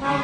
Bye.